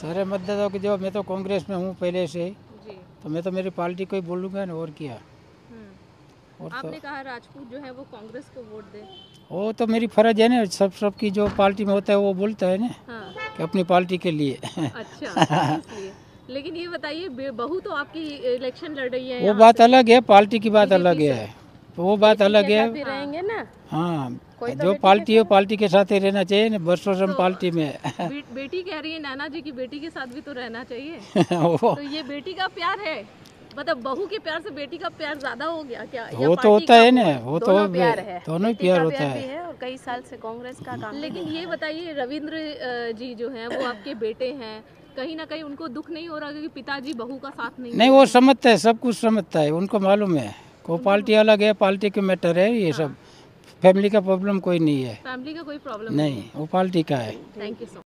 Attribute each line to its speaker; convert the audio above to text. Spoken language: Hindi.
Speaker 1: सारे मतदाताओं के जो मैं तो कांग्रेस में हूँ पहले से।
Speaker 2: जी।
Speaker 1: तो मैं तो मेरी पार्टी को ही बोलूँगा ना और क्या?
Speaker 2: हम्म।
Speaker 1: और तो
Speaker 2: कहा राजपूत जो है वो कांग्रेस को वोट दे।
Speaker 1: वो तो मेरी फ़र्ज़ है ना सब सबकी जो पार्टी में होता है वो बोलता है ना
Speaker 2: हाँ।
Speaker 1: कि अपनी पार्टी के लिए।
Speaker 2: अच्छा लेकिन ये बताइए बहू तो आपकी इलेक्शन लड़ रही है
Speaker 1: वो बात अलग है पार्टी की बात अलग। है। वो बात अलग है।
Speaker 2: रहेंगे ना।
Speaker 1: हाँ।
Speaker 2: कोई तो
Speaker 1: जो पार्टी है पार्टी के साथ ही रहना चाहिए ना बरसों से हम
Speaker 2: तो-
Speaker 1: पार्टी में।
Speaker 2: बे, बेटी कह रही है नाना जी की बेटी के साथ भी तो रहना चाहिए। तो ये बेटी का प्यार है। मतलब बहू के प्यार से बेटी का प्यार ज़्यादा हो गया क्या?
Speaker 1: वो तो होता है
Speaker 2: हो?
Speaker 1: ना वो तो
Speaker 3: दोनों प्यार है।
Speaker 1: दोनों ही प्यार होता है।
Speaker 3: है और कई साल से कांग्रेस का काम
Speaker 2: लेकिन ये बताइए रविंद्र जी जो है वो आपके बेटे हैं। कहीं ना कहीं उनको दुख नहीं हो रहा कि पिताजी बहू का साथ नहीं
Speaker 1: नहीं वो समझता है सब कुछ समझता है उनको मालूम है। को पार्टी अलग है। पार्टी के मैटर है ये सब। फैमिली का प्रॉब्लम कोई नहीं है।
Speaker 2: फैमिली का कोई प्रॉब्लम
Speaker 1: नहीं वो पार्टी का है।
Speaker 2: Thank you